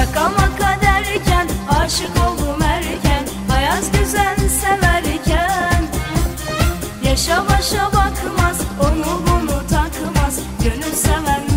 Şaka maka derken aşık oldum erken Hayat güzel severken. Yaşa başa bakmaz onu bunu takmaz Gönül seven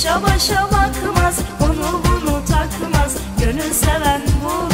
Başa başa bakmaz, onu bunu takmaz. Gönül seven bu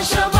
Shabbat.